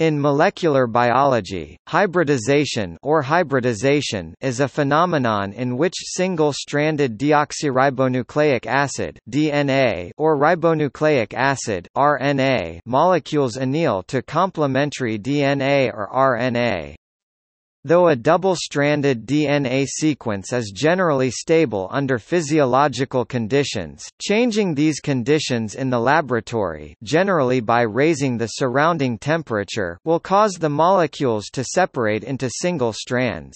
In molecular biology, hybridization or hybridization is a phenomenon in which single-stranded deoxyribonucleic acid (DNA) or ribonucleic acid (RNA) molecules anneal to complementary DNA or RNA. Though a double-stranded DNA sequence is generally stable under physiological conditions, changing these conditions in the laboratory generally by raising the surrounding temperature will cause the molecules to separate into single strands.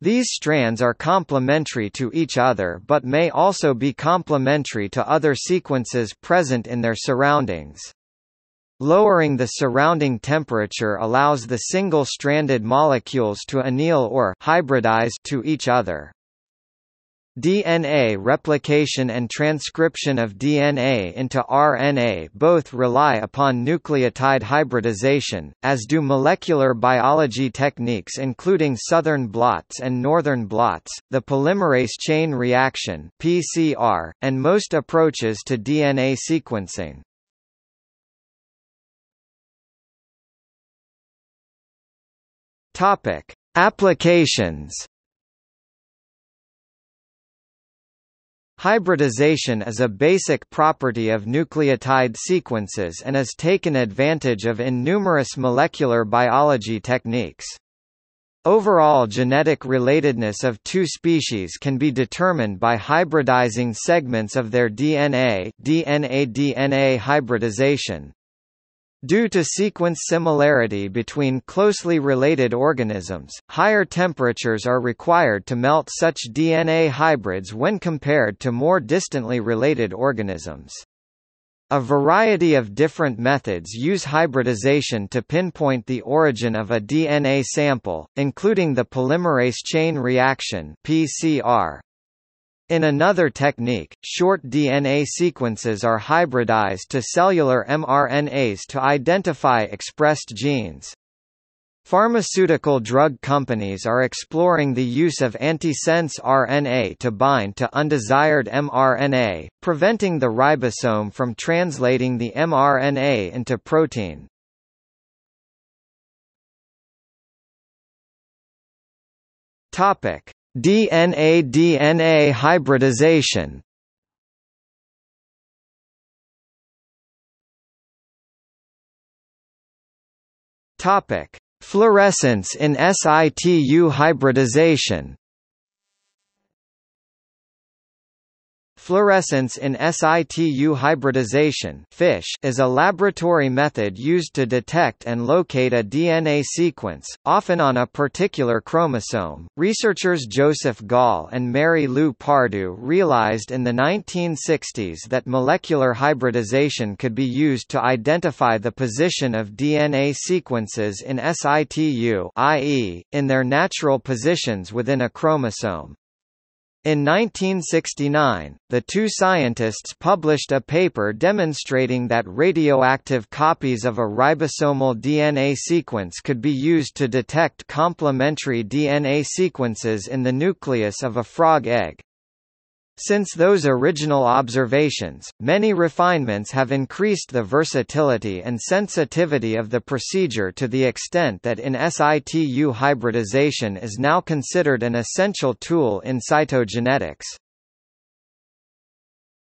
These strands are complementary to each other but may also be complementary to other sequences present in their surroundings. Lowering the surrounding temperature allows the single-stranded molecules to anneal or hybridize to each other. DNA replication and transcription of DNA into RNA both rely upon nucleotide hybridization, as do molecular biology techniques including southern blots and northern blots, the polymerase chain reaction (PCR), and most approaches to DNA sequencing. Topic: Applications. Hybridization is a basic property of nucleotide sequences and is taken advantage of in numerous molecular biology techniques. Overall genetic relatedness of two species can be determined by hybridizing segments of their DNA DNA-DNA hybridization. Due to sequence similarity between closely related organisms, higher temperatures are required to melt such DNA hybrids when compared to more distantly related organisms. A variety of different methods use hybridization to pinpoint the origin of a DNA sample, including the polymerase chain reaction (PCR). In another technique, short DNA sequences are hybridized to cellular mRNAs to identify expressed genes. Pharmaceutical drug companies are exploring the use of antisense RNA to bind to undesired mRNA, preventing the ribosome from translating the mRNA into protein. Topic: DNA-DNA hybridization. Topic: Fluorescence in situ hybridization Fluorescence in situ hybridization (FISH) is a laboratory method used to detect and locate a DNA sequence, often on a particular chromosome. Researchers Joseph Gall and Mary Lou Pardue realized in the 1960s that molecular hybridization could be used to identify the position of DNA sequences in situ, i.e., in their natural positions within a chromosome. In 1969, the two scientists published a paper demonstrating that radioactive copies of a ribosomal DNA sequence could be used to detect complementary DNA sequences in the nucleus of a frog egg. Since those original observations, many refinements have increased the versatility and sensitivity of the procedure to the extent that in situ hybridization is now considered an essential tool in cytogenetics.